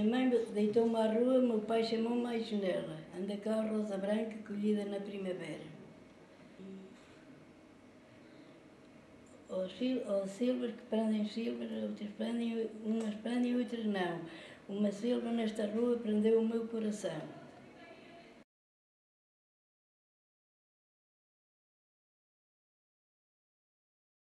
Minha mãe deitou uma rua, meu pai chamou-me à janela. Anda cá a rosa branca colhida na primavera. Os, sil silvas que prendem silvas, outras prendem, umas prendem, e outras não. Uma silva nesta rua prendeu o meu coração.